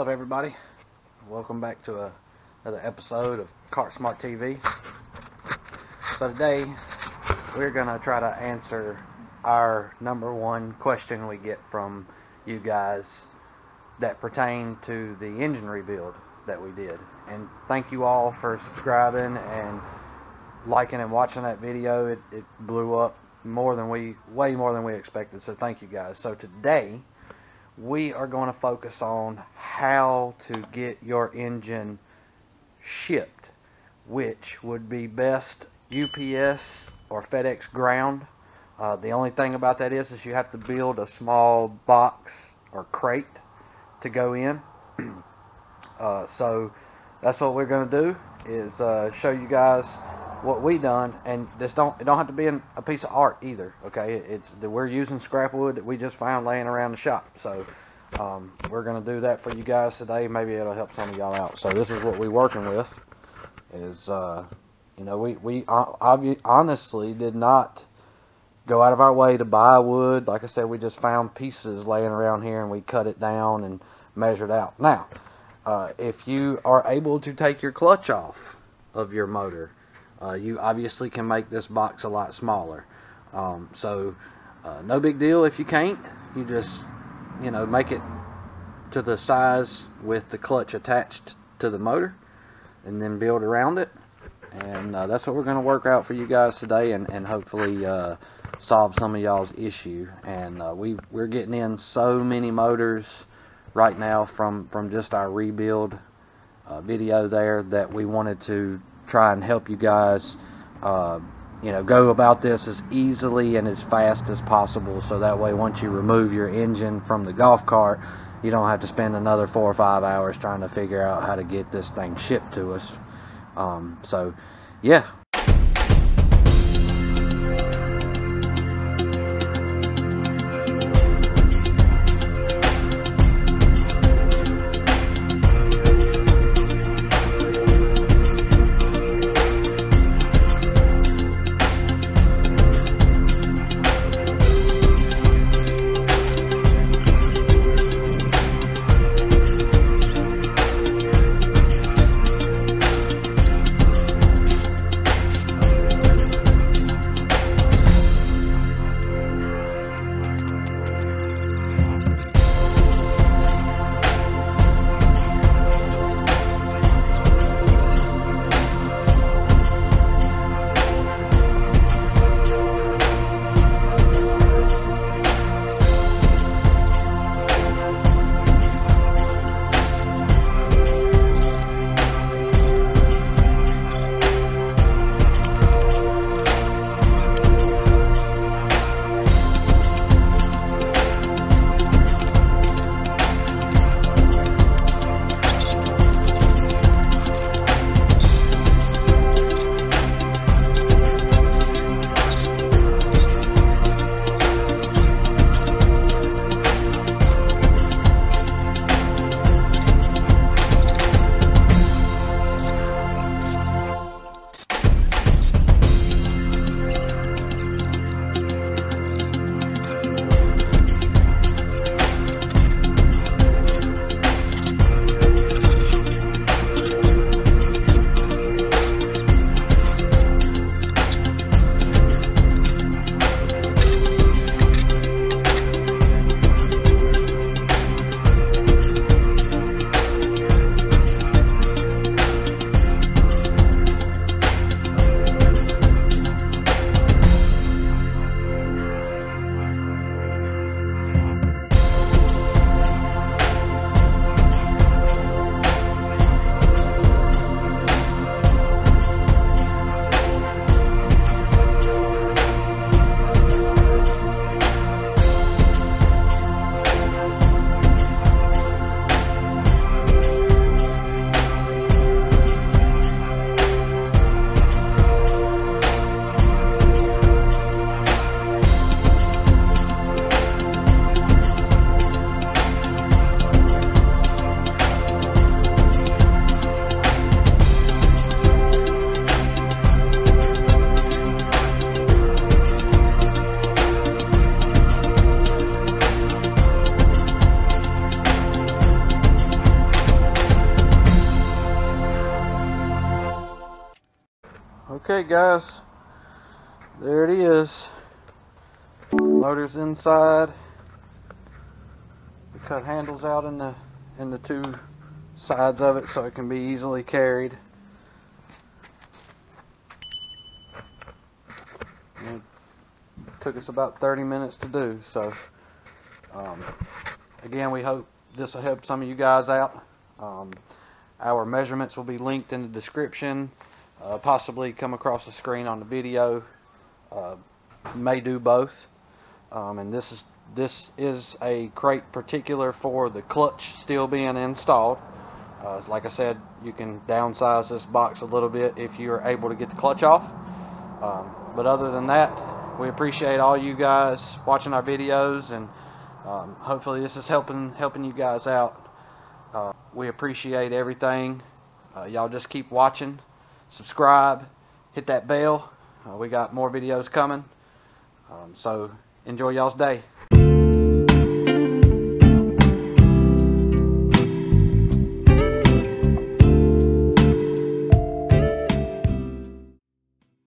up, everybody? Welcome back to a, another episode of Cart Smart TV. So today, we're gonna try to answer our number one question we get from you guys that pertain to the engine rebuild that we did. And thank you all for subscribing and liking and watching that video. It, it blew up more than we, way more than we expected. So thank you guys. So today, we are going to focus on how to get your engine shipped, which would be best UPS or FedEx ground. Uh, the only thing about that is, is you have to build a small box or crate to go in. uh, so that's what we're going to do is uh, show you guys what we done, and this don't it don't have to be an, a piece of art either. Okay, it's we're using scrap wood that we just found laying around the shop. So um, we're gonna do that for you guys today. Maybe it'll help some of y'all out. So this is what we're working with. Is uh, you know we we honestly did not go out of our way to buy wood. Like I said, we just found pieces laying around here and we cut it down and measured out. Now, uh, if you are able to take your clutch off of your motor uh, you obviously can make this box a lot smaller. Um, so uh, no big deal if you can't. You just, you know, make it to the size with the clutch attached to the motor and then build around it. And uh, that's what we're going to work out for you guys today and, and hopefully uh, solve some of y'all's issue. And uh, we, we're getting in so many motors right now from, from just our rebuild uh, video there that we wanted to try and help you guys, uh, you know, go about this as easily and as fast as possible. So that way, once you remove your engine from the golf cart, you don't have to spend another four or five hours trying to figure out how to get this thing shipped to us. Um, so, yeah, Guys, there it is. Motor's inside. We cut handles out in the in the two sides of it so it can be easily carried. And it took us about 30 minutes to do so. Um, again, we hope this will help some of you guys out. Um, our measurements will be linked in the description uh, possibly come across the screen on the video. Uh, may do both. Um, and this is this is a crate particular for the clutch still being installed. Uh, like I said, you can downsize this box a little bit if you are able to get the clutch off. Um, but other than that, we appreciate all you guys watching our videos, and um, hopefully this is helping helping you guys out. Uh, we appreciate everything. Uh, y'all just keep watching subscribe, hit that bell. Uh, we got more videos coming. Um, so enjoy y'all's day.